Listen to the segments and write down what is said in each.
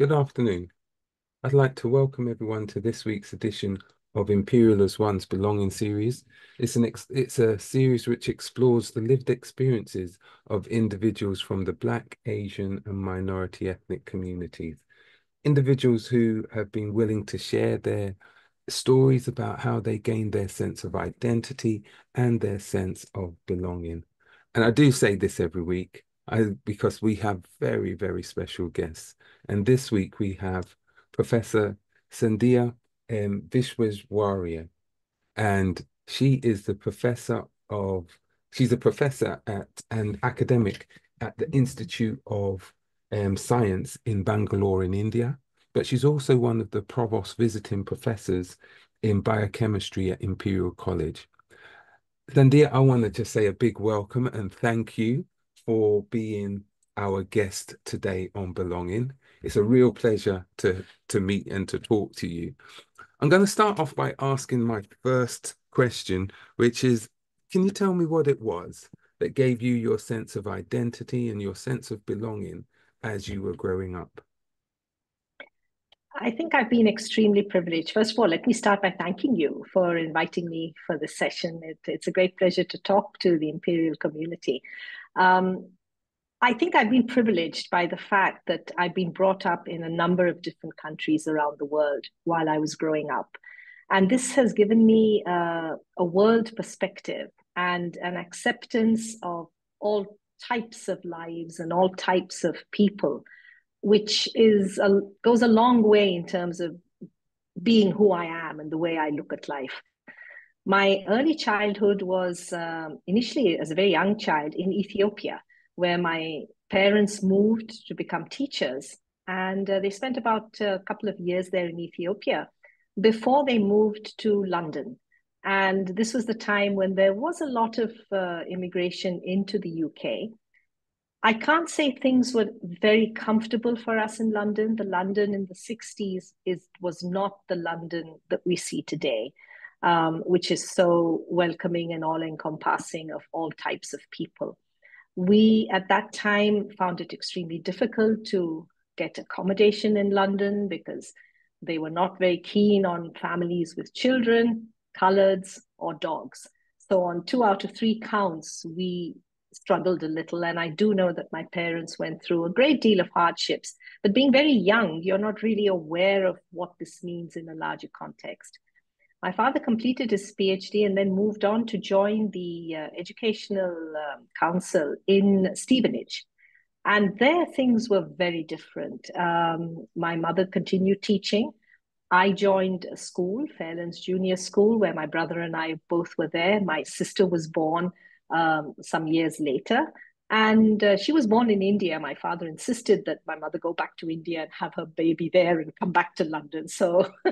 Good afternoon. I'd like to welcome everyone to this week's edition of Imperial as One's Belonging series. It's an it's a series which explores the lived experiences of individuals from the Black, Asian, and minority ethnic communities. Individuals who have been willing to share their stories about how they gained their sense of identity and their sense of belonging. And I do say this every week I, because we have very, very special guests. And this week we have Professor Sandhya um, Visweswariah, and she is the professor of, she's a professor at and academic at the Institute of um, Science in Bangalore in India, but she's also one of the provost visiting professors in biochemistry at Imperial College. Sandhya, I want to just say a big welcome and thank you for being our guest today on Belonging. It's a real pleasure to, to meet and to talk to you. I'm going to start off by asking my first question, which is Can you tell me what it was that gave you your sense of identity and your sense of belonging as you were growing up? I think I've been extremely privileged. First of all, let me start by thanking you for inviting me for this session. It, it's a great pleasure to talk to the Imperial community. Um, I think I've been privileged by the fact that I've been brought up in a number of different countries around the world while I was growing up. And this has given me uh, a world perspective and an acceptance of all types of lives and all types of people, which is a, goes a long way in terms of being who I am and the way I look at life. My early childhood was um, initially as a very young child in Ethiopia where my parents moved to become teachers. And uh, they spent about a couple of years there in Ethiopia before they moved to London. And this was the time when there was a lot of uh, immigration into the UK. I can't say things were very comfortable for us in London. The London in the 60s is, was not the London that we see today, um, which is so welcoming and all encompassing of all types of people. We, at that time, found it extremely difficult to get accommodation in London because they were not very keen on families with children, coloreds, or dogs. So, on two out of three counts, we struggled a little. And I do know that my parents went through a great deal of hardships. But being very young, you're not really aware of what this means in a larger context. My father completed his PhD and then moved on to join the uh, Educational um, Council in Stevenage. And there things were very different. Um, my mother continued teaching. I joined a school, Fairlands Junior School, where my brother and I both were there. My sister was born um, some years later. And uh, she was born in India. My father insisted that my mother go back to India and have her baby there and come back to London. So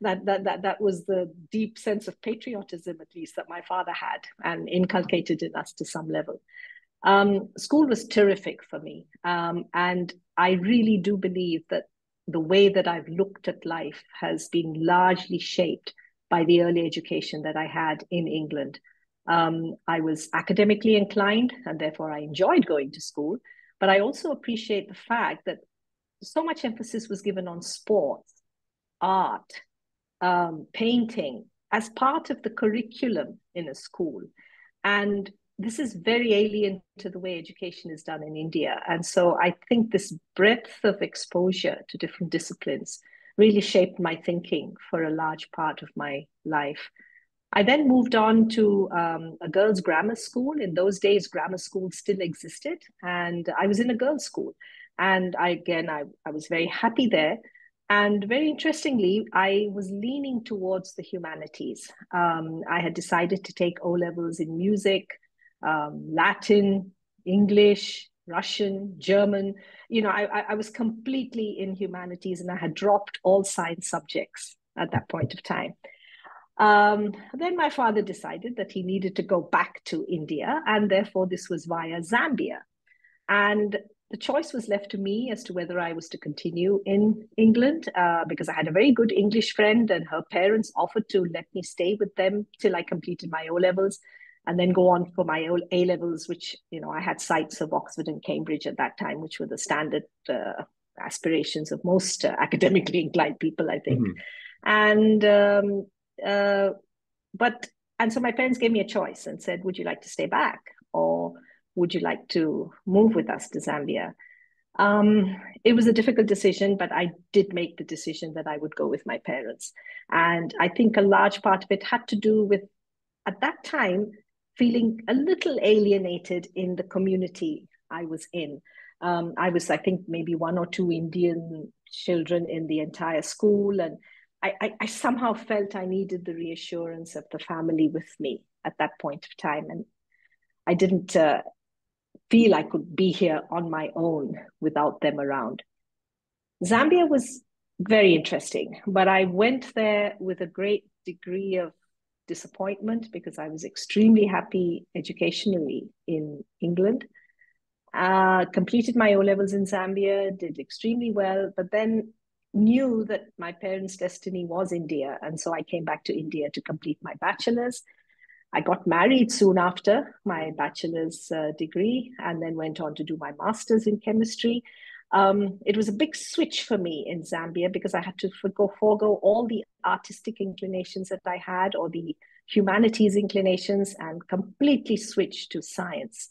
that, that, that, that was the deep sense of patriotism, at least, that my father had and inculcated in us to some level. Um, school was terrific for me. Um, and I really do believe that the way that I've looked at life has been largely shaped by the early education that I had in England. Um, I was academically inclined and therefore I enjoyed going to school. But I also appreciate the fact that so much emphasis was given on sports, art, um, painting as part of the curriculum in a school. And this is very alien to the way education is done in India. And so I think this breadth of exposure to different disciplines really shaped my thinking for a large part of my life. I then moved on to um, a girls' grammar school. In those days, grammar schools still existed, and I was in a girls' school. And I, again, I, I was very happy there. And very interestingly, I was leaning towards the humanities. Um, I had decided to take O levels in music, um, Latin, English, Russian, German. You know, I, I was completely in humanities and I had dropped all science subjects at that point of time. Um, then my father decided that he needed to go back to India, and therefore this was via Zambia. And the choice was left to me as to whether I was to continue in England uh, because I had a very good English friend, and her parents offered to let me stay with them till I completed my O levels and then go on for my A levels, which, you know, I had sights of Oxford and Cambridge at that time, which were the standard uh, aspirations of most uh, academically inclined people, I think. Mm-hmm. And um, uh, but and so my parents gave me a choice and said, "Would you like to stay back, or would you like to move with us to Zambia?" Um, it was a difficult decision, but I did make the decision that I would go with my parents. And I think a large part of it had to do with, at that time, feeling a little alienated in the community I was in. Um, I was, I think, maybe one or two Indian children in the entire school. And I, I, I somehow felt I needed the reassurance of the family with me at that point of time. And I didn't uh, feel I could be here on my own without them around. Zambia was very interesting, but I went there with a great degree of disappointment because I was extremely happy educationally in England. Uh, completed my O levels in Zambia, did extremely well, but then knew that my parents' destiny was India. And so I came back to India to complete my bachelor's. I got married soon after my bachelor's uh, degree and then went on to do my master's in chemistry. Um, it was a big switch for me in Zambia because I had to forgo, forego all the artistic inclinations that I had or the humanities inclinations and completely switch to science,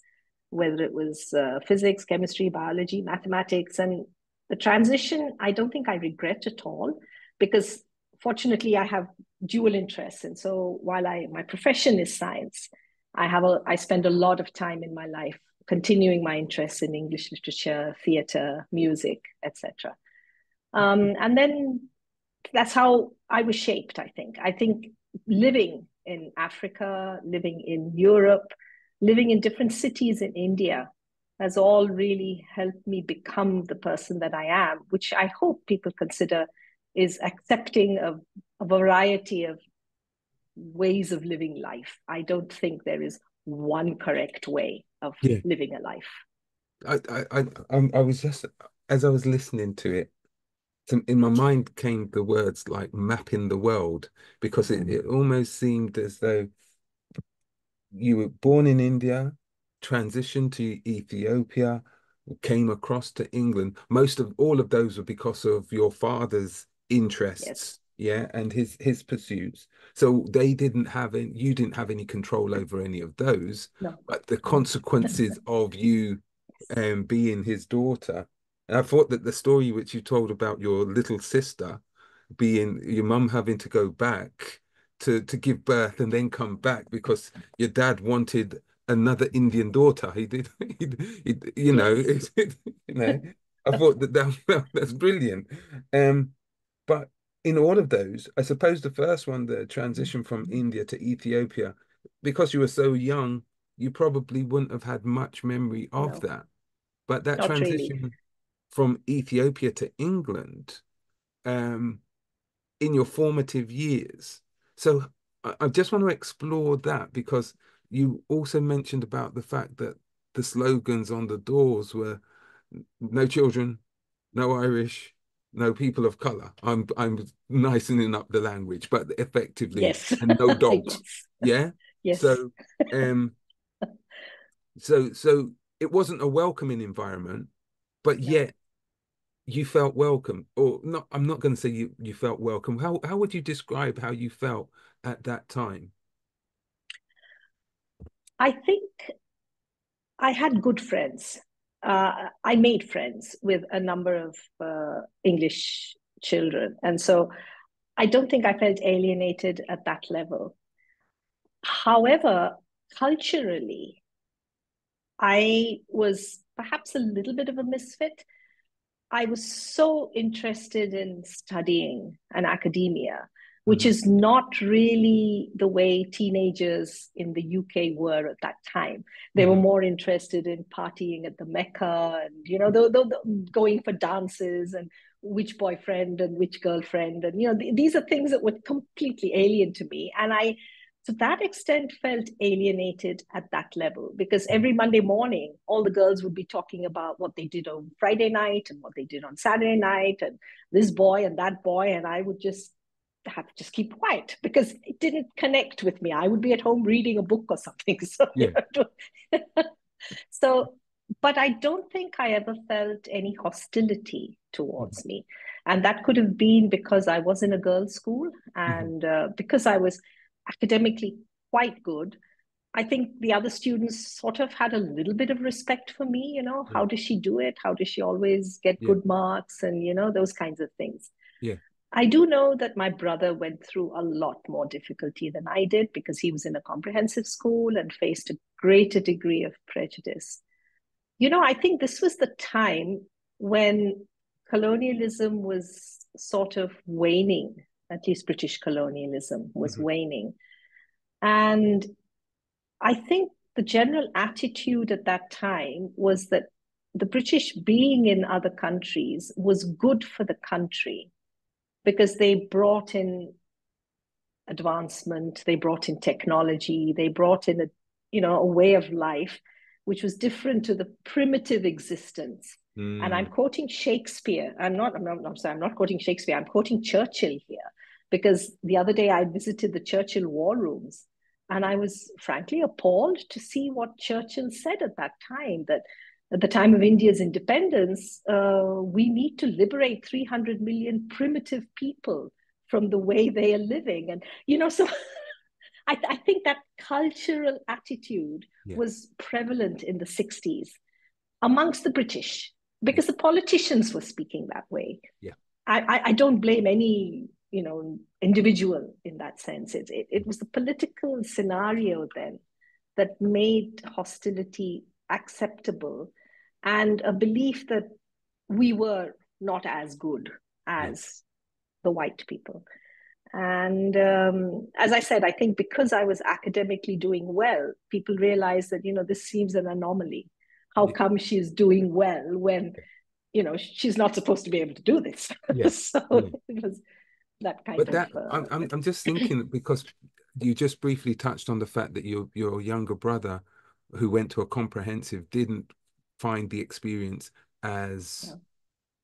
whether it was uh, physics, chemistry, biology, mathematics. And the transition, I don't think I regret at all because fortunately I have dual interests. And so while I my profession is science, I have a I spend a lot of time in my life continuing my interests in English literature, theater, music, etc. Um, and then that's how I was shaped, I think. I think living in Africa, living in Europe, living in different cities in India has all really helped me become the person that I am, which I hope people consider is accepting of a variety of ways of living life. I don't think there is one correct way of yeah. living a life. I, I, I, I was just as I was listening to it, in my mind came the words like mapping the world because it, it almost seemed as though you were born in India, transitioned to Ethiopia, came across to England. Most of all of those were because of your father's interests. Yes. Yeah, and his his pursuits. So they didn't have any. You didn't have any control over any of those. No. But the consequences of you um, being his daughter and I thought that the story which you told about your little sister being your mum having to go back to to give birth and then come back because your dad wanted another Indian daughter. He did, he, he you know, yes. you know. I thought that, that that's brilliant. Um, but in all of those, I suppose the first one, the transition from India to Ethiopia, because you were so young, you probably wouldn't have had much memory of no. that. But that Not transition really from Ethiopia to England um, in your formative years. So I, I just want to explore that because you also mentioned about the fact that the slogans on the doors were no children, no Irish, no people of color. I'm I'm nicening up the language, but effectively, yes. and no dogs. yes. Yeah. Yes. So, um, so so it wasn't a welcoming environment, but yet you felt welcome or not i'm not going to say you you felt welcome how how would you describe how you felt at that time i think i had good friends. Uh, i made friends with a number of uh, english children. And so i don't think i felt alienated at that level. However culturally i was perhaps a little bit of a misfit. I was so interested in studying and academia, which mm-hmm. is not really the way teenagers in the UK were at that time. They mm-hmm. were more interested in partying at the Mecca and, you know, the, the, the, going for dances and which boyfriend and which girlfriend. And, you know, th- these are things that were completely alien to me. And I to that extent felt alienated at that level because every Monday morning, all the girls would be talking about what they did on Friday night and what they did on Saturday night and this boy and that boy. And I would just have to just keep quiet because it didn't connect with me. I would be at home reading a book or something. So, yeah. so but I don't think I ever felt any hostility towards mm-hmm. me. And that could have been because I was in a girls' school mm-hmm. and mm-hmm. uh, because I was academically quite good. I think the other students sort of had a little bit of respect for me. You know, yeah. how does she do it? How does she always get yeah. good marks? And, you know, those kinds of things. Yeah. I do know that my brother went through a lot more difficulty than I did because he was in a comprehensive school and faced a greater degree of prejudice. You know, I think this was the time when colonialism was sort of waning, at least British colonialism was mm-hmm. waning. And I think the general attitude at that time was that the British being in other countries was good for the country because they brought in advancement, they brought in technology, they brought in a you know a way of life which was different to the primitive existence. Mm. And I'm hmm. quoting Shakespeare. I'm not, I'm not, I'm sorry, I'm not quoting Shakespeare. I'm quoting Churchill here because the other day I visited the Churchill war rooms and I was frankly appalled to see what Churchill said at that time that at the time of India's independence, uh, we need to liberate 300 million primitive people from the way they are living. And, you know, so I, th- I think that cultural attitude yeah. was prevalent in the 60s amongst the British because the politicians were speaking that way. Yeah. I, I, don't blame any you know individual in that sense. It, it, it was the political scenario then that made hostility acceptable and a belief that we were not as good as the white people. And um, as I said, I think because I was academically doing well, people realized that, you know, this seems an anomaly. How come she's doing well when, you know, she's not supposed to be able to do this? Yes. so yeah. it was that kind but of. That, uh, I'm, I'm just thinking because you just briefly touched on the fact that your your younger brother, who went to a comprehensive, didn't find the experience as yeah.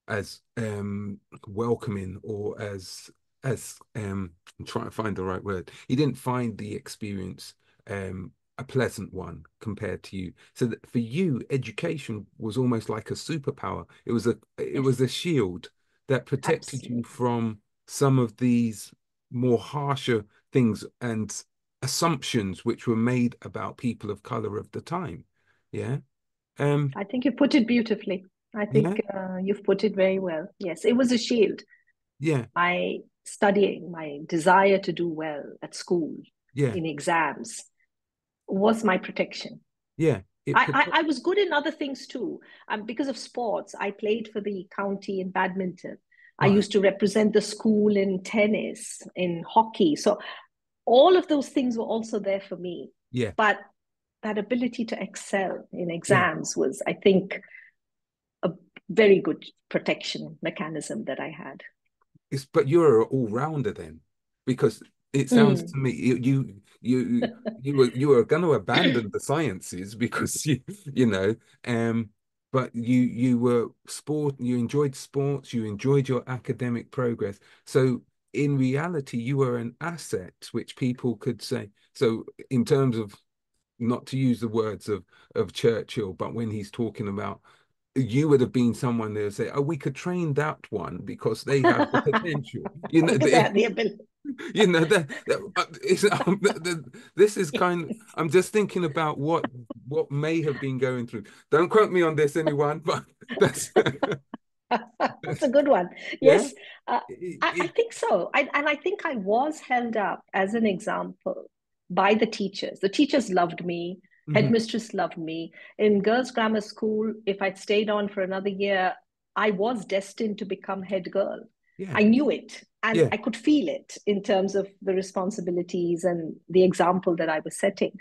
as um welcoming or as as um I'm trying to find the right word. He didn't find the experience um a pleasant one compared to you. So that for you, education was almost like a superpower. It was a it was a shield that protected Absolutely. you from some of these more harsher things and assumptions which were made about people of color of the time. Yeah. Um I think you put it beautifully. I think yeah. uh, you've put it very well. Yes, it was a shield. Yeah. My studying, my desire to do well at school, yeah. in exams, was my protection. Yeah. I, I, I, was good in other things too. Um, because of sports, I played for the county in badminton. I used to represent the school in tennis, in hockey. So all of those things were also there for me. Yeah. But that ability to excel in exams was, I think, a very good protection mechanism that I had. It's but you're an all-rounder then because it sounds mm. to me you you you you were you were going to abandon the sciences because you you know um but you you were sport you enjoyed sports you enjoyed your academic progress. So in reality you were an asset which people could say. So in terms of not to use the words of of Churchill but when he's talking about you would have been someone that would say, "Oh, we could train that one because they have the potential." You know, they, the ability. You know that, that um, this is kind. Of, I'm just thinking about what what may have been going through. Don't quote me on this, anyone, but that's. that's a good one. Yes, yeah? uh, I, I, think so. I, and I think I was held up as an example by the teachers. The teachers loved me. Mm-hmm. Headmistress loved me. In girls' grammar school, if I'd stayed on for another year, I was destined to become head girl. Yeah. I knew it and yeah. I could feel it in terms of the responsibilities and the example that I was setting.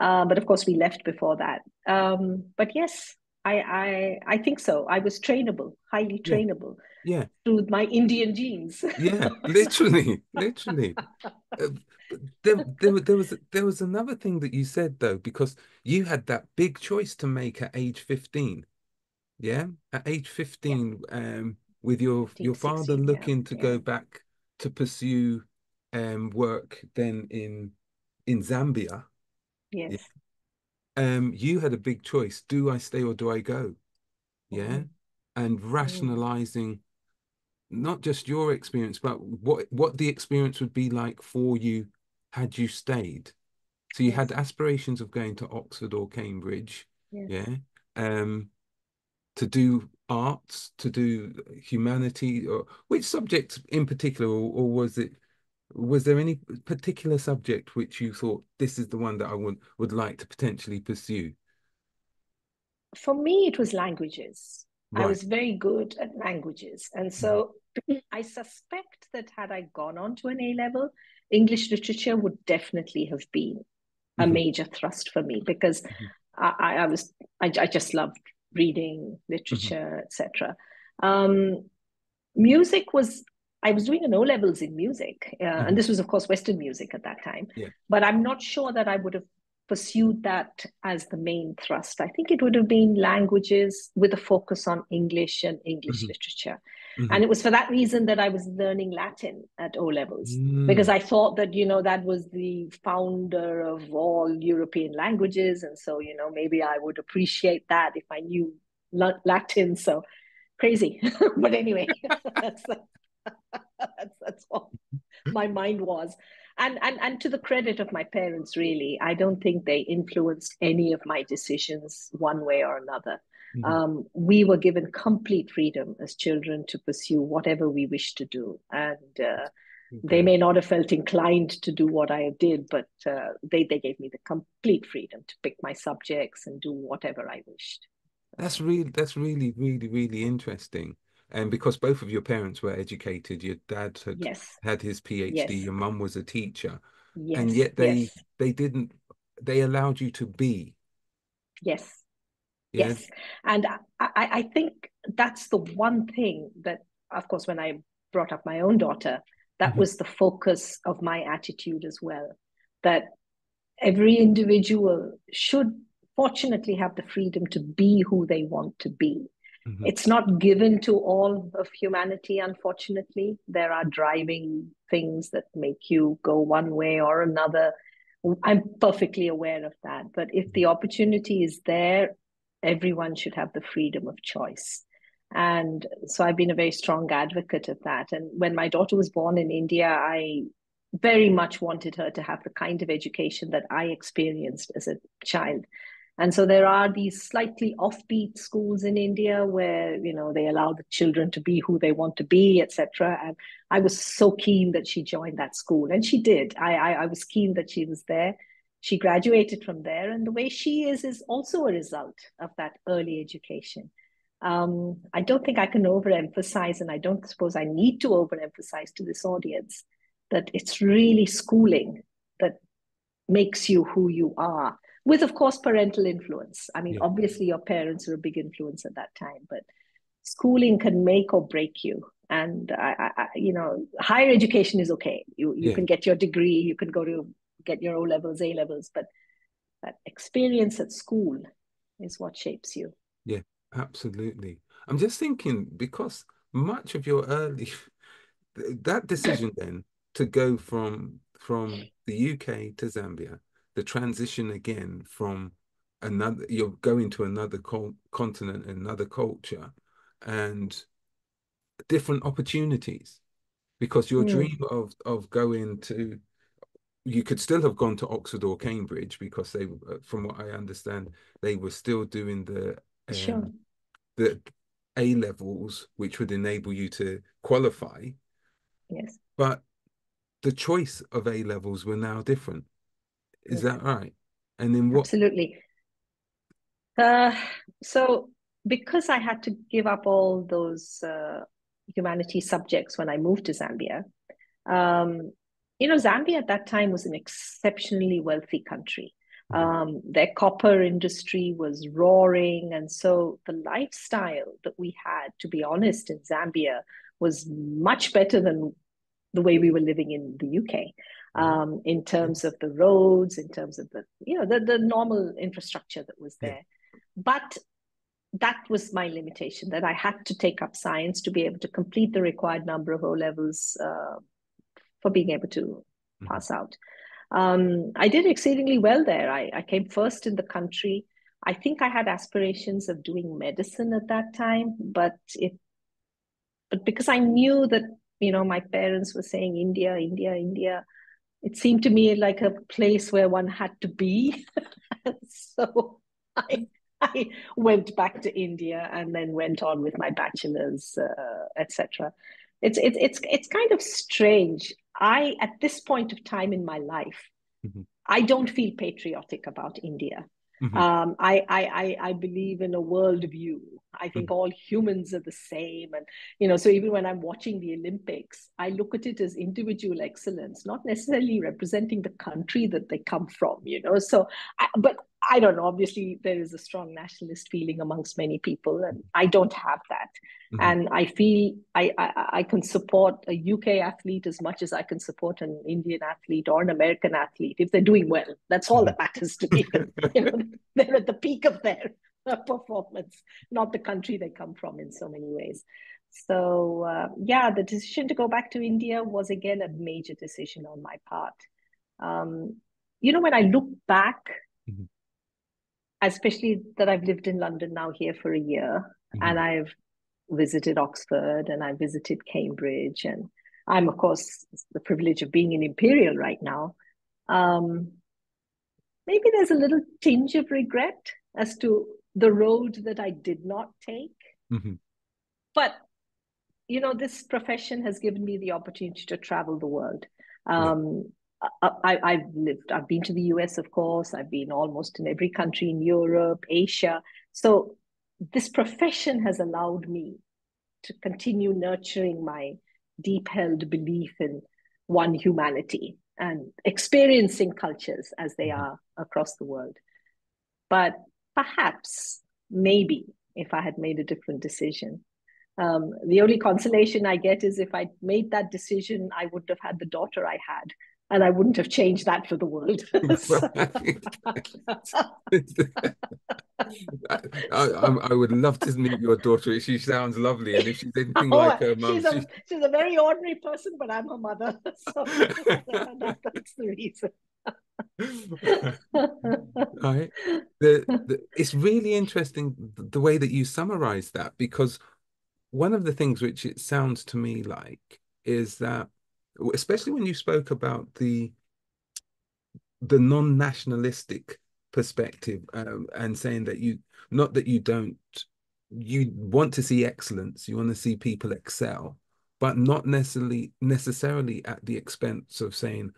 Uh, but of course, we left before that. Um, but yes, I, I I think so. I was trainable, highly trainable. Yeah. Yeah. Through my Indian genes. yeah, literally, literally. Uh, there, there, there was there was another thing that you said though, because you had that big choice to make at age fifteen. Yeah, at age fifteen, yeah. um, with your 15, your father 16, looking yeah. to yeah. go back to pursue um work then in in Zambia. Yes. um, you had a big choice. Do I stay or do I go? Yeah. Mhm. And rationalizing not just your experience, but what what the experience would be like for you had you stayed. So you had aspirations of going to Oxford or Cambridge, Yes. yeah, um, to do arts, to do humanity, or which subject in particular, or, or was it was there any particular subject which you thought this is the one that I would would like to potentially pursue? For me, it was languages. I was very good at languages. And so I suspect that had I gone on to an A level, English literature would definitely have been a Mhm. major thrust for me because Mhm. I, I, was I, I just loved reading literature, etc. Um, music was I was doing an O levels in music, uh, and this was of course Western music at that time. Yeah. But I'm not sure that I would have pursued that as the main thrust. I think it would have been languages with a focus on English and English Mhm. literature. Mhm. And it was for that reason that I was learning Latin at O levels Mm. because I thought that you know that was the founder of all European languages, and so you know maybe I would appreciate that if I knew Latin. So crazy, but anyway, that's that's that's what my mind was. And and and to the credit of my parents, really, I don't think they influenced any of my decisions one way or another. Mhm. Um, we were given complete freedom as children to pursue whatever we wished to do, and uh, they may not have felt inclined to do what I did, but uh, they they gave me the complete freedom to pick my subjects and do whatever I wished. That's really that's really really really interesting. And because both of your parents were educated, your dad had Yes, had his PhD, yes, your mum was a teacher, and yet they yes, they didn't they allowed you to be. yes. Yes, and I, I, think that's the one thing that, of course, when I brought up my own daughter, that Mhm. was the focus of my attitude as well. That every individual should fortunately have the freedom to be who they want to be. Mhm. It's not given to all of humanity, unfortunately. There are driving things that make you go one way or another. I'm perfectly aware of that. But if the opportunity is there, everyone should have the freedom of choice. And so I've been a very strong advocate of that. And when my daughter was born in India, I very much wanted her to have the kind of education that I experienced as a child. And so there are these slightly offbeat schools in India where you know they allow the children to be who they want to be, etc. And I was so keen that she joined that school, and she did. I, I, I was keen that she was there. She graduated from there, and the way she is is also a result of that early education. Um, I don't think I can overemphasize, and I don't suppose I need to overemphasize to this audience that it's really schooling that makes you who you are, with, of course, parental influence. I mean, Yeah. obviously, your parents were a big influence at that time, but schooling can make or break you. And I, I, you know, higher education is okay. You you Yeah. can get your degree, you can go to get your O levels, A levels, but that experience at school is what shapes you. Yeah, absolutely. I'm just thinking because much of your early that decision then to go from from the UK to Zambia, the transition again from another you're going to another co continent, another culture, and different opportunities. Because your Mm. dream of of going to you could still have gone to Oxford or Cambridge because they, uh, from what I understand, they were still doing the Sure. um, the A levels, which would enable you to qualify. Yes. But the choice of A levels were now different. Is Yes. that right? And then what? Absolutely. Uh, so because I had to give up all those uh, humanities subjects when I moved to Zambia, um, you know, Zambia at that time was an exceptionally wealthy country. Mhm. Um, their copper industry was roaring, and so the lifestyle that we had, to be honest, in Zambia was much better than the way we were living in the UK. Um, in terms of the roads, in terms of the you know the, the normal infrastructure that was Yeah. there. But that was my limitation that I had to take up science to be able to complete the required number of O levels uh, for being able to Mhm. pass out. Um, I did exceedingly well there. I, I came first in the country. I think I had aspirations of doing medicine at that time, but it but because I knew that you know my parents were saying India, India, India, it seemed to me like a place where one had to be. so I I went back to India and then went on with my bachelor's, uh, etc. It's it's it's it's kind of strange. I at this point of time in my life, mm-hmm. I don't feel patriotic about India. Mm-hmm. Um, I, I, I believe in a worldview. I think mm-hmm. all humans are the same. And, you know, so even when I'm watching the Olympics, I look at it as individual excellence, not necessarily representing the country that they come from, you know. So, I, but I don't know. Obviously, there is a strong nationalist feeling amongst many people, and I don't have that. Mm-hmm. And I feel I, I, I can support a UK athlete as much as I can support an Indian athlete or an American athlete if they're doing well. That's all that matters to me. you know, they're at the peak of their performance, not the country they come from in so many ways. So uh, yeah, the decision to go back to India was again a major decision on my part. Um, you know, when I look back. Mm-hmm especially that I've lived in London now here for a year mm-hmm. and I've visited Oxford and I visited Cambridge and I'm of course the privilege of being in Imperial right now. Um, maybe there's a little tinge of regret as to the road that I did not take. Mm-hmm. But you know, this profession has given me the opportunity to travel the world. Um, I, have lived, I've been to the US, of course, I've been almost in every country in Europe, Asia. So this profession has allowed me to continue nurturing my deep held belief in one humanity and experiencing cultures as they mm-hmm. are across the world. But perhaps, maybe, if I had made a different decision, um, the only consolation I get is if I made that decision, I wouldn't have had the daughter I had and I wouldn't have changed that for the world. I, I, would love to meet your daughter. She sounds lovely, and if she's anything oh, like her mum, she's, she's... she's, a very ordinary person, but I'm her mother, so that, that's the reason. right. The, the, it's really interesting the way that you summarize that because one of the things which it sounds to me like is that especially when you spoke about the the non-nationalistic perspective um, and saying that you not that you don't you want to see excellence you want to see people excel but not necessarily necessarily at the expense of saying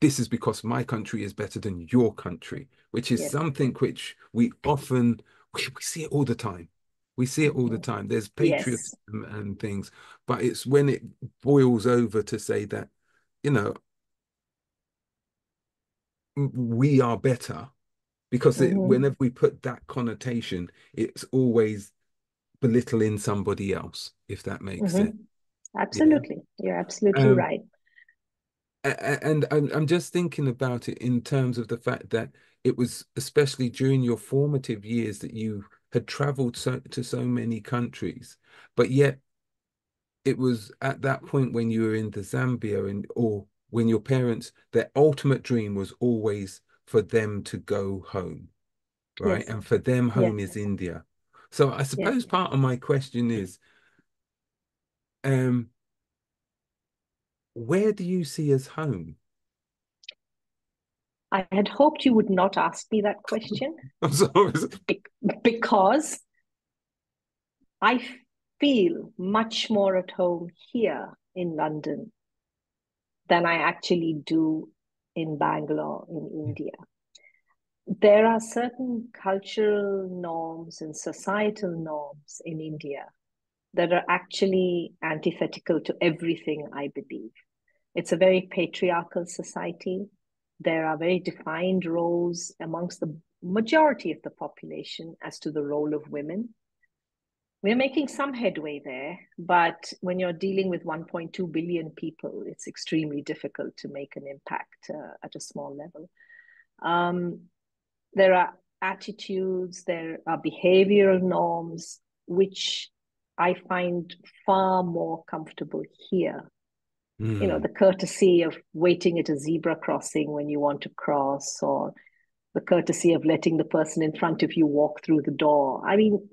this is because my country is better than your country which is yes. something which we often we, we see it all the time we see it all the time. There's patriotism yes. and things, but it's when it boils over to say that, you know, we are better because mm-hmm. it, whenever we put that connotation, it's always belittling somebody else, if that makes mm-hmm. sense. Absolutely. Yeah. You're absolutely um, right. And I'm just thinking about it in terms of the fact that it was especially during your formative years that you had traveled so, to so many countries, but yet it was at that point when you were in the Zambia and or when your parents, their ultimate dream was always for them to go home, right? Yes. And for them, home yes. is India. So I suppose yes. part of my question is, um, where do you see as home? I had hoped you would not ask me that question. I'm sorry. Be- because I feel much more at home here in London than I actually do in Bangalore, in hmm. India. There are certain cultural norms and societal norms in India that are actually antithetical to everything I believe. It's a very patriarchal society there are very defined roles amongst the majority of the population as to the role of women. We're making some headway there, but when you're dealing with 1.2 billion people, it's extremely difficult to make an impact uh, at a small level. Um, there are attitudes, there are behavioral norms, which I find far more comfortable here Mm. You know, the courtesy of waiting at a zebra crossing when you want to cross, or the courtesy of letting the person in front of you walk through the door. I mean,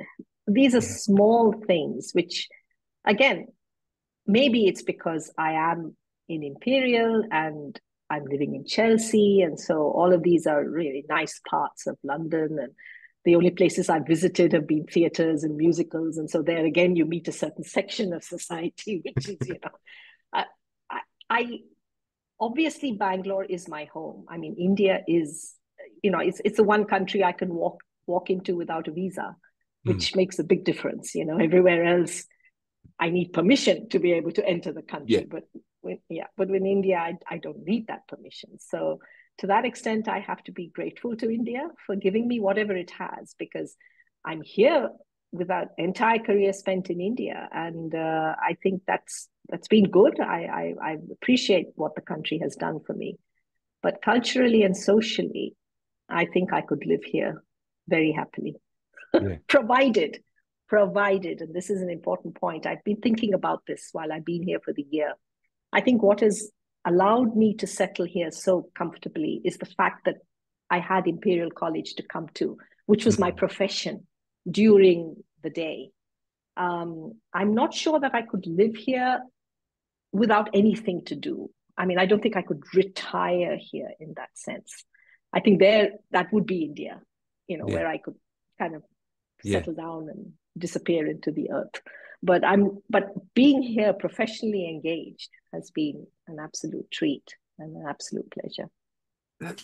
these are small things which, again, maybe it's because I am in Imperial and I'm living in Chelsea. And so all of these are really nice parts of London. And the only places I've visited have been theaters and musicals. And so there again, you meet a certain section of society, which is, you know, I, obviously Bangalore is my home. I mean, India is you know it's it's the one country i can walk walk into without a visa hmm. which mm. makes a big difference you know everywhere else i need permission to be able to enter the country yeah. but when, yeah but in india I, I don't need that permission so to that extent i have to be grateful to india for giving me whatever it has because i'm here with that entire career spent in india and uh, i think that's that's been good I, I i appreciate what the country has done for me but culturally and socially I think I could live here very happily, yeah. provided, provided, and this is an important point. I've been thinking about this while I've been here for the year. I think what has allowed me to settle here so comfortably is the fact that I had Imperial College to come to, which was mm-hmm. my profession during the day. Um, I'm not sure that I could live here without anything to do. I mean, I don't think I could retire here in that sense. I think there that would be India, you know, yeah. where I could kind of settle yeah. down and disappear into the earth. But I'm but being here professionally engaged has been an absolute treat and an absolute pleasure. That,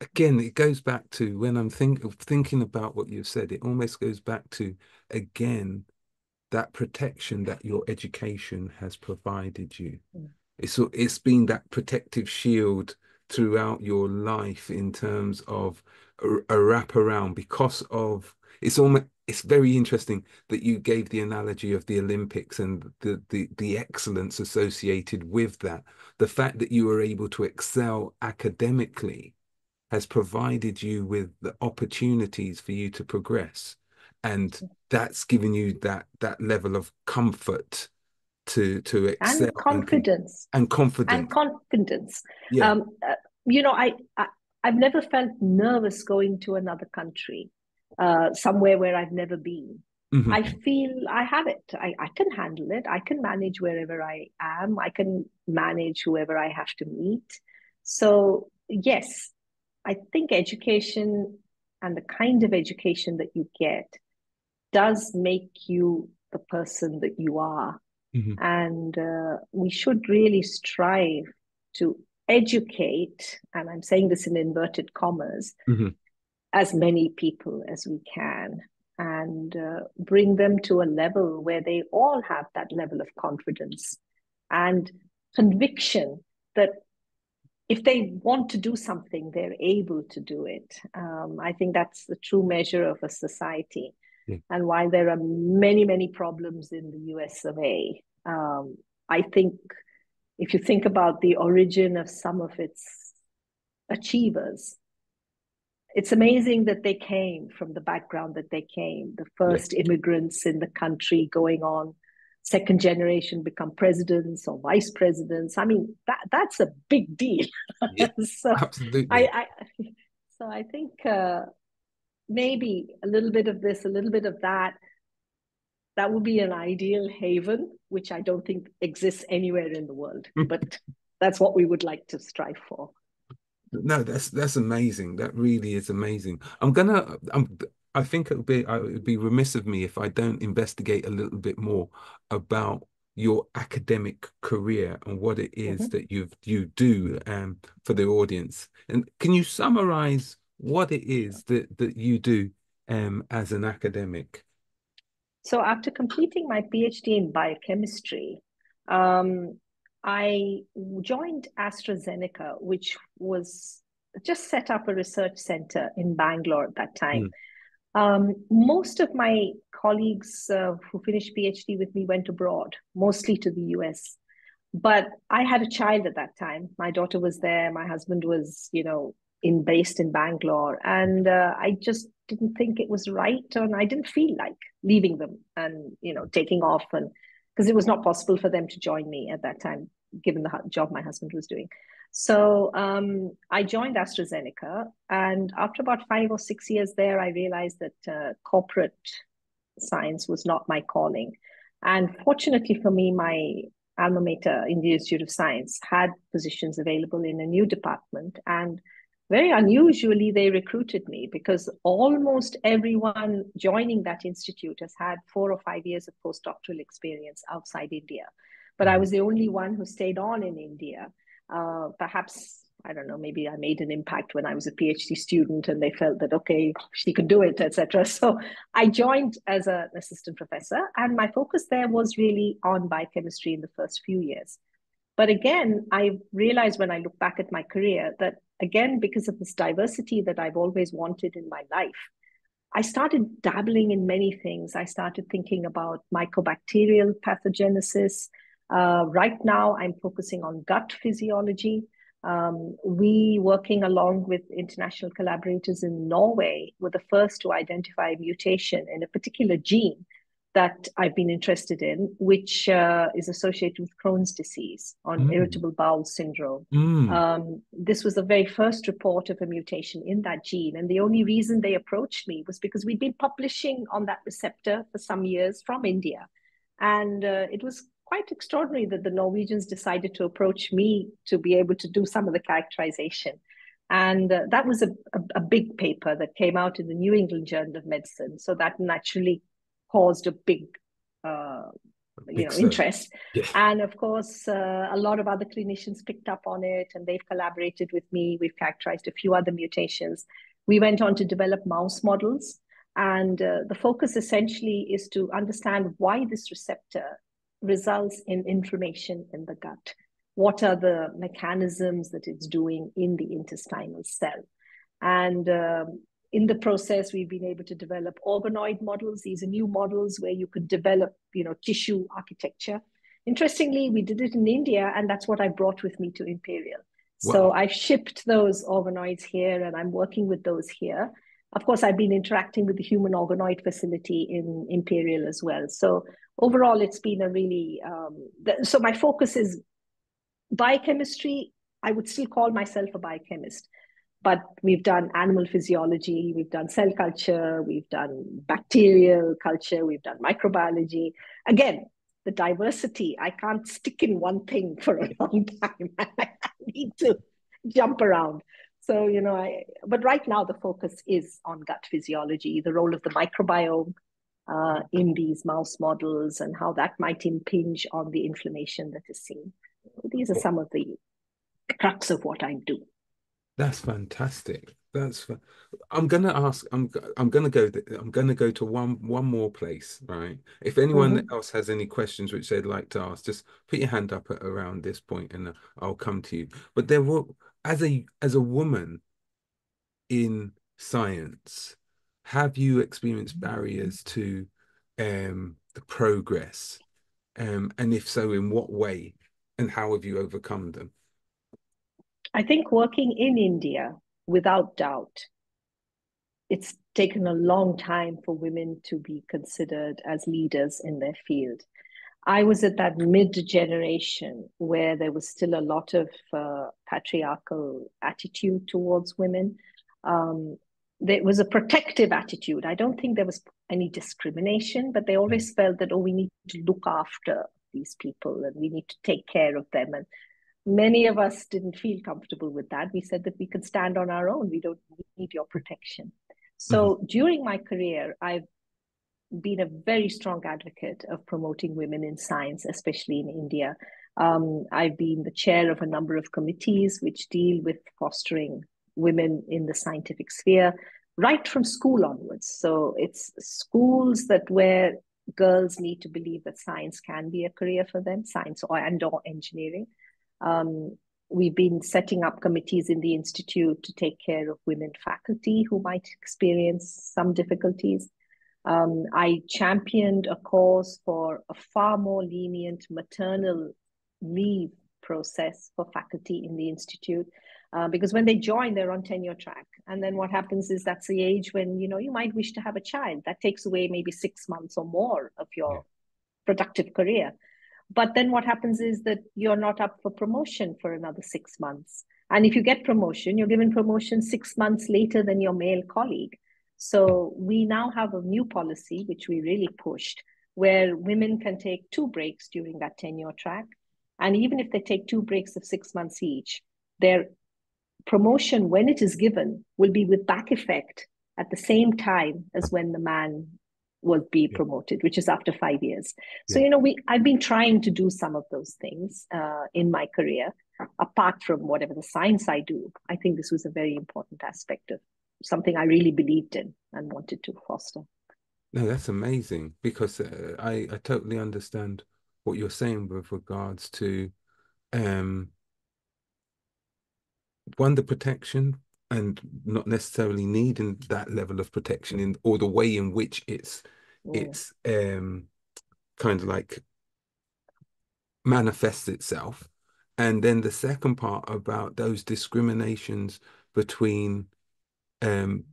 again, it goes back to when I'm think, of thinking about what you've said, it almost goes back to again that protection that your education has provided you. Mm. It's it's been that protective shield throughout your life in terms of a, a wraparound because of it's almost it's very interesting that you gave the analogy of the Olympics and the, the the excellence associated with that. The fact that you were able to excel academically has provided you with the opportunities for you to progress, and that's given you that that level of comfort to to excel and confidence and, and confidence and confidence. Yeah. Um, uh, you know, I, I I've never felt nervous going to another country, uh, somewhere where I've never been. Mm-hmm. I feel I have it. I, I can handle it. I can manage wherever I am. I can manage whoever I have to meet. So yes, I think education and the kind of education that you get does make you the person that you are Mm-hmm. And uh, we should really strive to educate, and I'm saying this in inverted commas, mm-hmm. as many people as we can and uh, bring them to a level where they all have that level of confidence and conviction that if they want to do something, they're able to do it. Um, I think that's the true measure of a society. Yeah. And while there are many, many problems in the US of A, um, I think if you think about the origin of some of its achievers, it's amazing that they came from the background that they came, the first yeah. immigrants in the country going on, second generation become presidents or vice presidents. I mean, that that's a big deal. Yeah, so absolutely. I, I, so I think uh, maybe a little bit of this, a little bit of that, that would be an ideal haven, which I don't think exists anywhere in the world. but that's what we would like to strive for. No, that's that's amazing. That really is amazing. I'm gonna. I'm. I think it would be. I would be remiss of me if I don't investigate a little bit more about your academic career and what it is mm-hmm. that you you do um, for the audience. And can you summarize what it is that that you do um, as an academic? So after completing my PhD in biochemistry, um, I joined AstraZeneca, which was just set up a research center in Bangalore at that time. Mm. Um, most of my colleagues uh, who finished PhD with me went abroad, mostly to the US. But I had a child at that time. My daughter was there. My husband was, you know, in based in Bangalore, and uh, I just didn't think it was right, and I didn't feel like leaving them and you know taking off, and because it was not possible for them to join me at that time. given the job my husband was doing. So um, I joined AstraZeneca, and after about five or six years there, I realized that uh, corporate science was not my calling. And fortunately for me, my alma mater, Indian Institute of Science, had positions available in a new department. And very unusually, they recruited me because almost everyone joining that institute has had four or five years of postdoctoral experience outside India. But I mm-hmm. was the only one who stayed on in India. Uh, perhaps I don't know, maybe I made an impact when I was a PhD student and they felt that, okay, she could do it, etc. So I joined as an assistant professor, and my focus there was really on biochemistry in the first few years. But again, I realized when I look back at my career that, again, because of this diversity that I've always wanted in my life, I started dabbling in many things. I started thinking about mycobacterial pathogenesis. Uh, right now, I'm focusing on gut physiology. Um, we, working along with international collaborators in Norway, were the first to identify a mutation in a particular gene that I've been interested in, which uh, is associated with Crohn's disease on mm. irritable bowel syndrome. Mm. Um, this was the very first report of a mutation in that gene. And the only reason they approached me was because we'd been publishing on that receptor for some years from India. And uh, it was quite extraordinary that the Norwegians decided to approach me to be able to do some of the characterization. And uh, that was a, a, a, big paper that came out in the New England Journal of Medicine. So that naturally caused a big, uh, you know, interest. Yeah. And of course, uh, a lot of other clinicians picked up on it and they've collaborated with me. We've characterized a few other mutations. We went on to develop mouse models. And uh, the focus essentially is to understand why this receptor results in inflammation in the gut. What are the mechanisms that it's doing in the intestinal cell? And um, in the process, we've been able to develop organoid models. These are new models where you could develop, you know, tissue architecture. Interestingly, we did it in India, and that's what I brought with me to Imperial. Wow. So I've shipped those organoids here, and I'm working with those here. Of course, I've been interacting with the human organoid facility in Imperial as well. So overall, it's been a really um, the, so my focus is biochemistry. I would still call myself a biochemist, but we've done animal physiology, we've done cell culture, we've done bacterial culture, we've done microbiology. Again, the diversity. I can't stick in one thing for a long time. I need to jump around. So, you know, I, but right now the focus is on gut physiology, the role of the microbiome, uh, in these mouse models and how that might impinge on the inflammation that is seen. These are some of the crux of what I do. That's fantastic. That's I'm gonna ask. I'm I'm gonna go. I'm gonna go to one one more place. Right. If anyone mm-hmm. else has any questions which they'd like to ask, just put your hand up at, around this point, and I'll come to you. But there were as a as a woman in science, have you experienced barriers to um, the progress? Um, and if so, in what way? And how have you overcome them? I think working in India, without doubt, it's taken a long time for women to be considered as leaders in their field. I was at that mid generation where there was still a lot of uh, patriarchal attitude towards women. Um, there was a protective attitude. I don't think there was any discrimination, but they always mm. felt that, oh, we need to look after these people and we need to take care of them. And many of us didn't feel comfortable with that. We said that we could stand on our own, we don't need your protection. So mm-hmm. during my career, I've been a very strong advocate of promoting women in science, especially in India. Um, I've been the chair of a number of committees which deal with fostering women in the scientific sphere right from school onwards. So it's schools that where girls need to believe that science can be a career for them, science or and or engineering. Um, we've been setting up committees in the institute to take care of women faculty who might experience some difficulties. Um, I championed a cause for a far more lenient maternal leave process for faculty in the institute uh, because when they join they're on tenure track and then what happens is that's the age when you know you might wish to have a child that takes away maybe six months or more of your yeah. productive career But then what happens is that you're not up for promotion for another six months. And if you get promotion, you're given promotion six months later than your male colleague. So we now have a new policy, which we really pushed, where women can take two breaks during that tenure track. And even if they take two breaks of six months each, their promotion, when it is given, will be with back effect at the same time as when the man will be yeah. promoted, which is after five years. So, yeah. you know, we I've been trying to do some of those things uh, in my career, apart from whatever the science I do. I think this was a very important aspect of something I really believed in and wanted to foster. No, that's amazing because uh, I I totally understand what you're saying with regards to um one the protection and not necessarily needing that level of protection in or the way in which it's yeah. it's um kind of like manifests itself and then the second part about those discriminations between um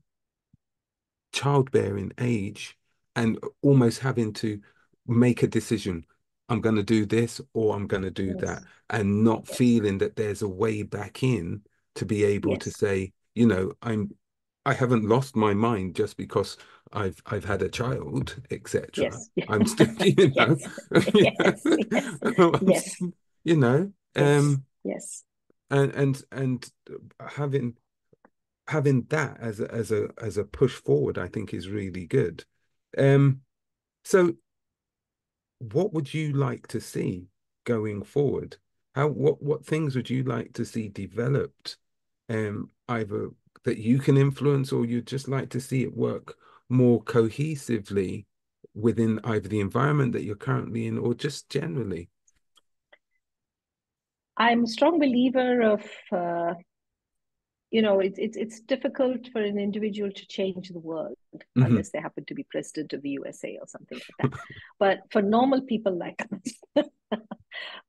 childbearing age and almost having to make a decision i'm going to do this or i'm going to do yes. that and not feeling that there's a way back in to be able yes. to say you know i'm i haven't lost my mind just because i've i've had a child etc yes. i'm still you know. Yes. yes. you know um yes. and and and having having that as a as a as a push forward i think is really good. Um so what would you like to see going forward? How what what things would you like to see developed um, either that you can influence or you'd just like to see it work more cohesively within either the environment that you're currently in or just generally? I'm a strong believer of, uh, you know, it's it's it's difficult for an individual to change the world mm-hmm. unless they happen to be president of the USA or something like that. but for normal people like us,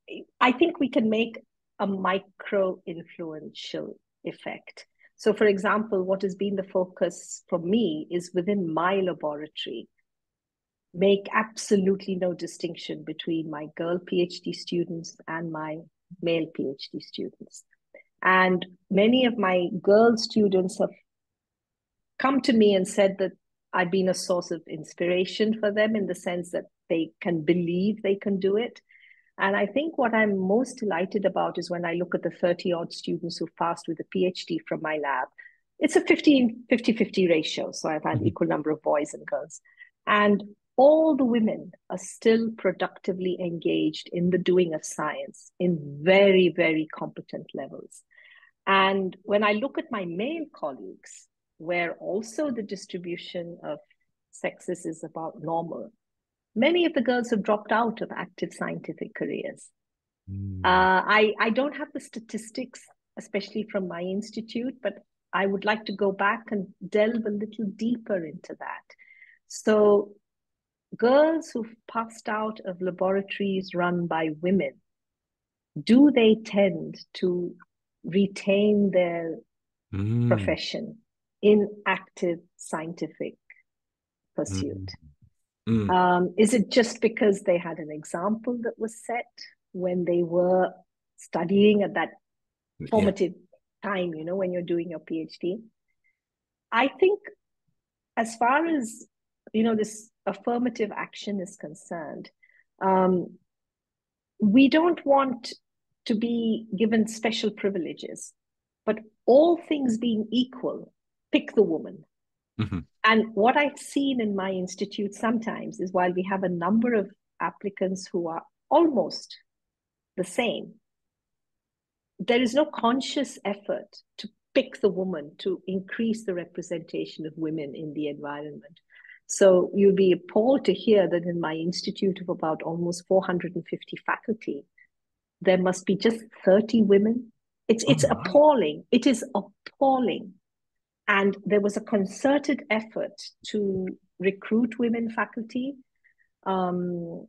I think we can make a micro influential effect. So, for example, what has been the focus for me is within my laboratory, make absolutely no distinction between my girl PhD students and my male PhD students. And many of my girl students have come to me and said that I've been a source of inspiration for them in the sense that they can believe they can do it. And I think what I'm most delighted about is when I look at the 30 odd students who passed with a PhD from my lab. It's a 15, 50 50 ratio. So I've had mm-hmm. equal number of boys and girls. And all the women are still productively engaged in the doing of science in very, very competent levels. And when I look at my male colleagues, where also the distribution of sexes is about normal, many of the girls have dropped out of active scientific careers. Mm. Uh, I, I don't have the statistics, especially from my institute, but I would like to go back and delve a little deeper into that. So, girls who've passed out of laboratories run by women, do they tend to retain their mm. profession in active scientific pursuit? Mm. Mm. Um, is it just because they had an example that was set when they were studying at that formative yeah. time, you know, when you're doing your PhD? I think, as far as, you know, this affirmative action is concerned, um, we don't want to be given special privileges, but all things being equal, pick the woman. Mm-hmm. And what I've seen in my institute sometimes is while we have a number of applicants who are almost the same, there is no conscious effort to pick the woman to increase the representation of women in the environment. So you'll be appalled to hear that in my institute of about almost 450 faculty, there must be just 30 women. It's it's oh, wow. appalling. It is appalling. And there was a concerted effort to recruit women faculty. Um,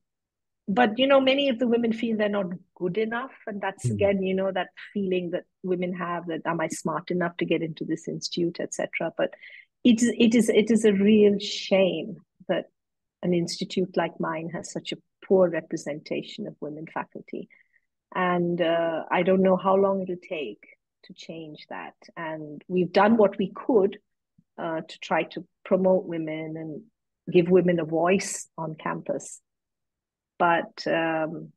but you know, many of the women feel they're not good enough, and that's mm. again, you know, that feeling that women have that am I smart enough to get into this institute, etc. But it is it is it is a real shame that an institute like mine has such a poor representation of women faculty. And uh, I don't know how long it'll take to change that. And we've done what we could uh, to try to promote women and give women a voice on campus. But, um,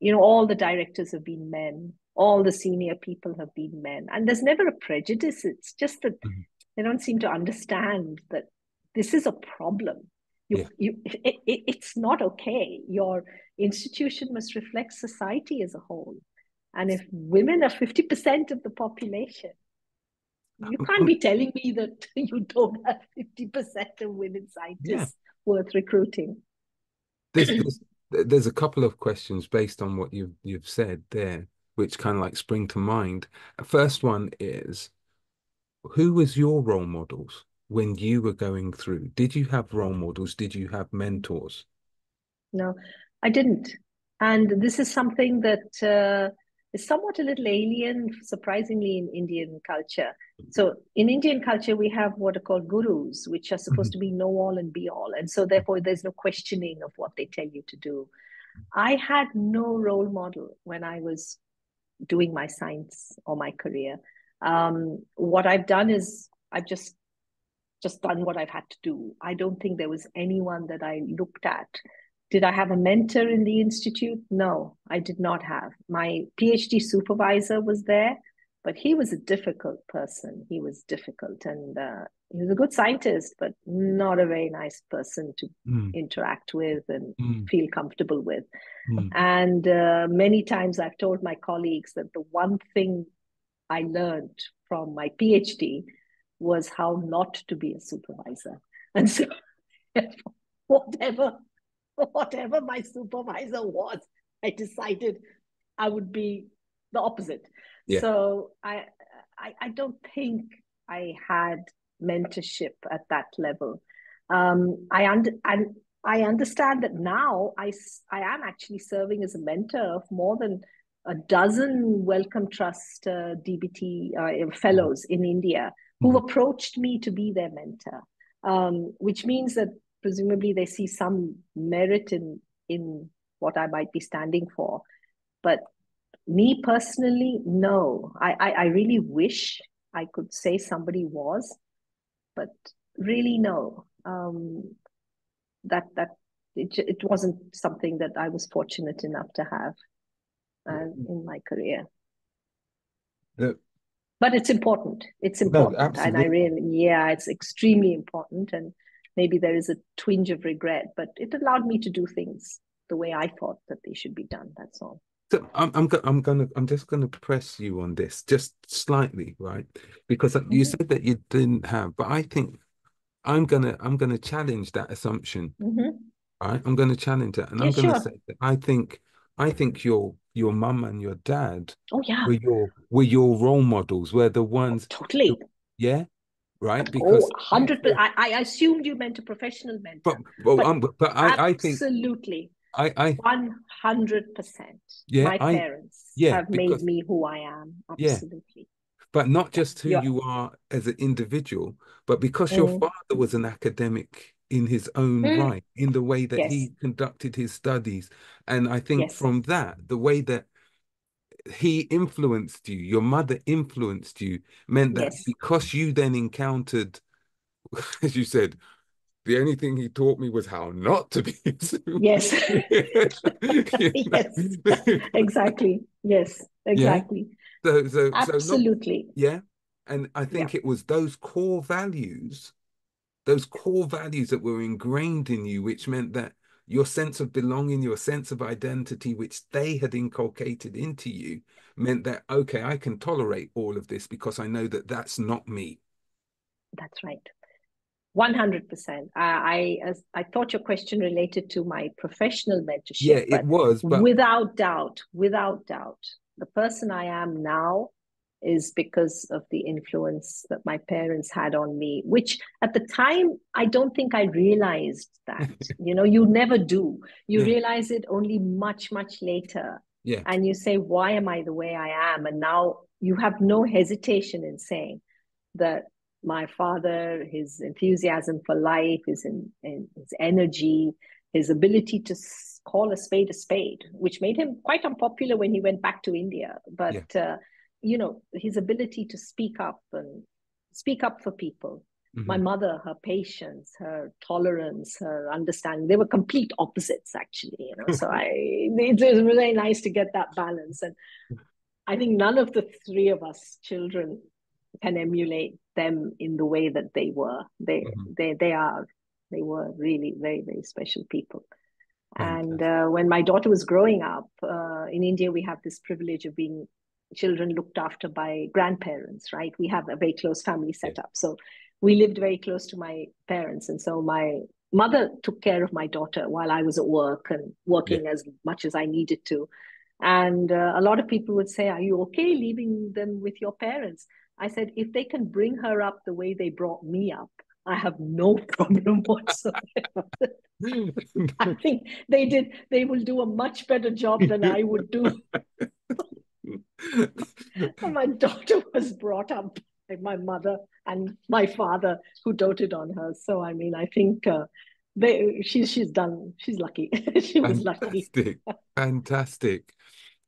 you know, all the directors have been men, all the senior people have been men. And there's never a prejudice. It's just that mm-hmm. they don't seem to understand that this is a problem. You, yeah. you, it, it, it's not okay. Your institution must reflect society as a whole. And if women are 50% of the population, you can't be telling me that you don't have 50% of women scientists yeah. worth recruiting. There's, there's, there's, a couple of questions based on what you've, you've said there, which kind of like spring to mind. First one is who was your role models when you were going through? Did you have role models? Did you have mentors? No, I didn't. And this is something that uh, is somewhat a little alien, surprisingly, in Indian culture. So, in Indian culture, we have what are called gurus, which are supposed mm-hmm. to be know all and be all. And so, therefore, there's no questioning of what they tell you to do. I had no role model when I was doing my science or my career. Um, what I've done is I've just just done what I've had to do. I don't think there was anyone that I looked at did I have a mentor in the institute? No, I did not have. My PhD supervisor was there, but he was a difficult person. He was difficult and uh, he was a good scientist, but not a very nice person to mm. interact with and mm. feel comfortable with. Mm. And uh, many times I've told my colleagues that the one thing I learned from my PhD was how not to be a supervisor. And so, whatever whatever my supervisor was, I decided I would be the opposite. Yeah. So I, I, I don't think I had mentorship at that level. Um, I under and I understand that now I I am actually serving as a mentor of more than a dozen Wellcome Trust uh, DBT uh, fellows in India who've mm-hmm. approached me to be their mentor, um, which means that presumably they see some merit in in what I might be standing for. But me personally, no. I, I, I really wish I could say somebody was, but really no. Um, that that it, it wasn't something that I was fortunate enough to have uh, in my career. The, but it's important. It's important, no, and I really, yeah, it's extremely important. And maybe there is a twinge of regret, but it allowed me to do things the way I thought that they should be done. That's all. So I'm I'm I'm gonna I'm just gonna press you on this just slightly, right? Because mm-hmm. you said that you didn't have, but I think I'm gonna I'm gonna challenge that assumption. Mm-hmm. Right? I'm gonna challenge it, and yeah, I'm gonna sure. say that I think I think your your mum and your dad oh yeah were your were your role models, were the ones oh, totally. Yeah right? Because oh, hundred percent. I, I assumed you meant a professional mentor. But well, but, um, but I, I think absolutely. I, I one hundred percent. Yeah, my I, parents yeah, have because, made me who I am. Absolutely. Yeah. But not just who yeah. you are as an individual, but because mm. your father was an academic in his own mm. right, in the way that yes. he conducted his studies. And I think yes. from that, the way that he influenced you, your mother influenced you, meant that yes. because you then encountered, as you said, the only thing he taught me was how not to be. yes. yes. exactly. Yes. Exactly. Yeah? So, so, absolutely. So not, yeah. And I think yeah. it was those core values, those core values that were ingrained in you, which meant that your sense of belonging, your sense of identity, which they had inculcated into you, meant that, okay, I can tolerate all of this because I know that that's not me. That's right. 100%. I, I, I thought your question related to my professional mentorship. Yeah, it was. But... Without doubt, without doubt, the person I am now is because of the influence that my parents had on me, which at the time, I don't think I realized that. you know, you never do. You yeah. realize it only much, much later. Yeah. And you say, why am I the way I am? And now you have no hesitation in saying that my father, his enthusiasm for life, his, in, in, his energy, his ability to call a spade a spade, which made him quite unpopular when he went back to India. But yeah. uh, you know, his ability to speak up and speak up for people. Mm-hmm. My mother, her patience, her tolerance, her understanding, they were complete opposites actually, you know. so I it was really nice to get that balance. And I think none of the three of us children can emulate them in the way that they were. They mm-hmm. they they are they were really very very special people. And uh, when my daughter was growing up uh, in India, we have this privilege of being children looked after by grandparents, right? We have a very close family setup. So we lived very close to my parents. And so my mother took care of my daughter while I was at work and working yeah. as much as I needed to. And uh, a lot of people would say, Are you okay leaving them with your parents? I said, If they can bring her up the way they brought me up, I have no problem whatsoever. I think they did, they will do a much better job than I would do. my daughter was brought up by my mother and my father who doted on her. So I mean, I think uh, they she's she's done. She's lucky. she was Fantastic. lucky. Fantastic.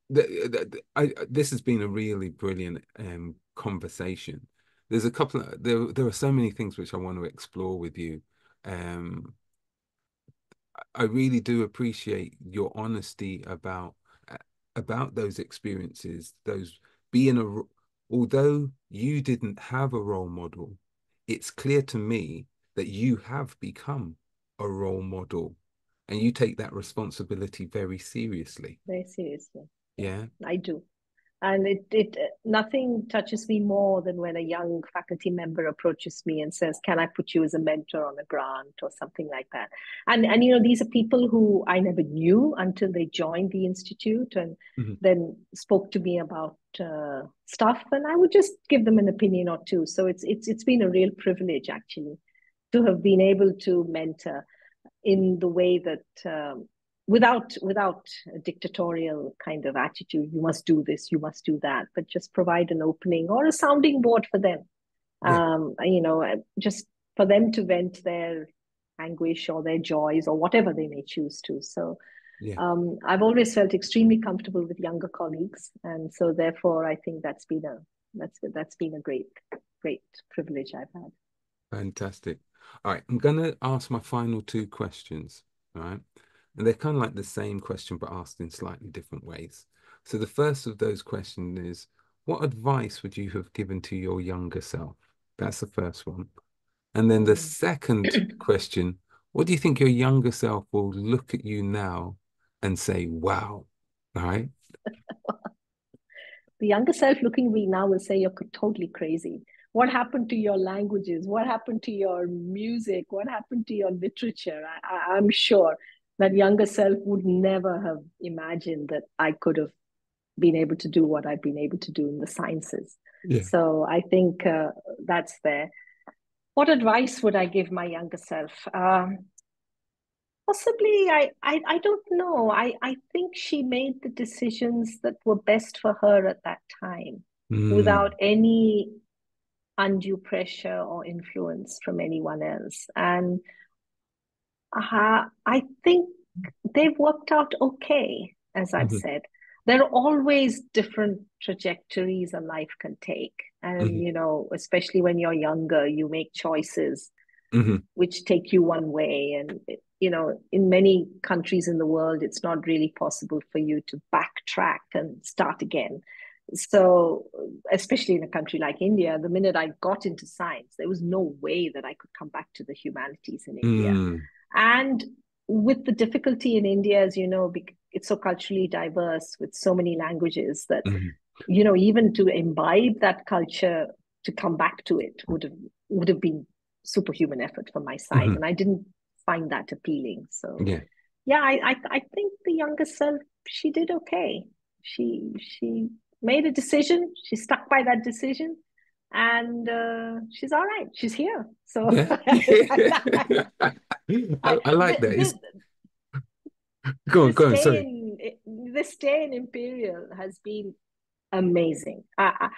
The, the, I, this has been a really brilliant um, conversation. There's a couple. Of, there there are so many things which I want to explore with you. Um, I really do appreciate your honesty about about those experiences, those being a, although you didn't have a role model, it's clear to me that you have become a role model and you take that responsibility very seriously. Very seriously. Yeah. I do and it it nothing touches me more than when a young faculty member approaches me and says can i put you as a mentor on a grant or something like that? And and you know these are people who i never knew until they joined the institute and mm-hmm. then spoke to me about uh, stuff. And i would just give them an opinion or two. So it's it's it's been a real privilege actually to have been able to mentor in the way that um, without without a dictatorial kind of attitude you must do this you must do that but just provide an opening or a sounding board for them yeah. um you know uh, just for them to vent their anguish or their joys or whatever they may choose to so yeah. um, I've always felt extremely comfortable with younger colleagues, and so therefore I think that's been a that's that's been a great great privilege I've had. Fantastic. All right, I'm gonna ask my final two questions. All right, and they're kind of like the same question, but asked in slightly different ways. So the first of those questions is, what advice would you have given to your younger self? That's the first one. And then the mm. second question, what do you think your younger self will look at you now and say, wow, all right? the younger self looking at me now will say, you're totally crazy. What happened to your languages? What happened to your music? What happened to your literature? I, I'm sure that younger self would never have imagined that I could have been able to do what I've been able to do in the sciences. Yeah. So I think uh, that's there. What advice would I give my younger self? Um, possibly, I, I I don't know. I I think she made the decisions that were best for her at that time, mm. without any undue pressure or influence from anyone else. And uh, I think they've worked out okay, as I've mm-hmm. said. There are always different trajectories a life can take. And, mm-hmm. you know, especially when you're younger, you make choices mm-hmm. which take you one way. And, you know, in many countries in the world, it's not really possible for you to backtrack and start again. So, especially in a country like India, the minute I got into science, there was no way that I could come back to the humanities in India. Mm. And with the difficulty in India, as you know, it's so culturally diverse with so many languages that, mm-hmm. you know, even to imbibe that culture, to come back to it would have would have been superhuman effort from my side, mm-hmm. and I didn't find that appealing. So yeah, yeah, I, I I think the younger self she did okay. She she made a decision. She stuck by that decision, and uh, she's all right. She's here. So. I, I, like that. This, go on, go on. Sorry. In, this stay in Imperial has been amazing. I,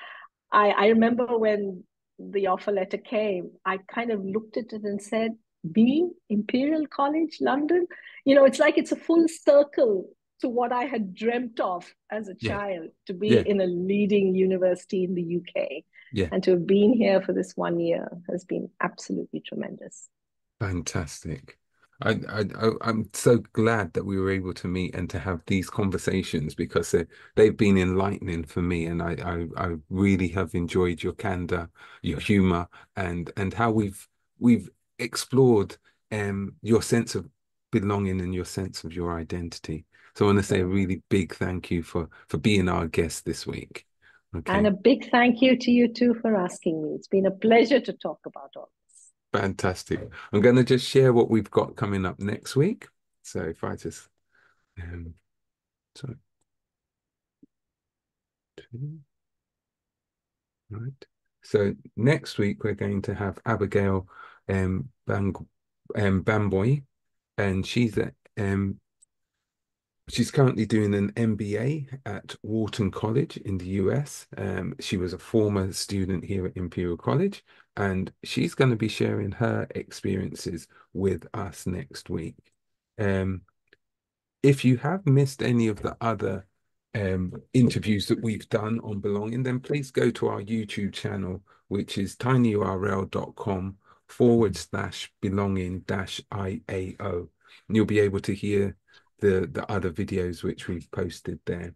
I I remember when the offer letter came, I kind of looked at it and said, being Imperial College London. You know, it's like it's a full circle to what I had dreamt of as a yeah. child to be yeah. in a leading university in the UK. Yeah. And to have been here for this one year has been absolutely tremendous. Fantastic. I, I, I'm so glad that we were able to meet and to have these conversations because they, they've been enlightening for me, and I, I, I really have enjoyed your candor, your humor, and and how we've we've explored um your sense of belonging and your sense of your identity. So I want to say a really big thank you for for being our guest this week. Okay. And a big thank you to you too for asking me. It's been a pleasure to talk about all Fantastic. I'm going to just share what we've got coming up next week. So if I just, um, so, two, right. So next week we're going to have Abigail um, Bang, um, Bamboy, and she's a um, She's currently doing an MBA at Wharton College in the US. Um, she was a former student here at Imperial College, and she's going to be sharing her experiences with us next week. Um, if you have missed any of the other um, interviews that we've done on belonging, then please go to our YouTube channel, which is tinyurl.com forward slash belonging dash IAO. And you'll be able to hear the the other videos which we've posted there.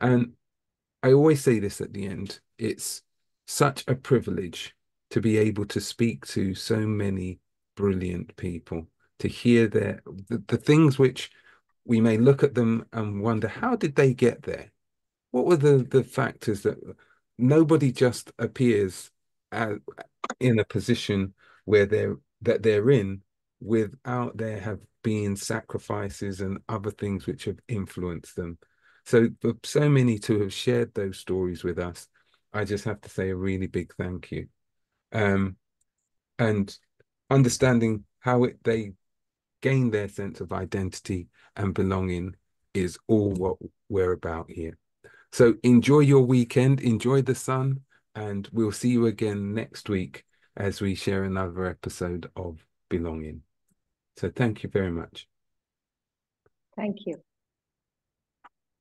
And I always say this at the end, it's such a privilege to be able to speak to so many brilliant people, to hear their the, the things which we may look at them and wonder how did they get there? What were the the factors that nobody just appears at, in a position where they're that they're in without there have been sacrifices and other things which have influenced them. So for so many to have shared those stories with us, I just have to say a really big thank you. Um, and understanding how it, they gain their sense of identity and belonging is all what we're about here. So enjoy your weekend, enjoy the sun, and we'll see you again next week as we share another episode of Belonging. So thank you very much. Thank you.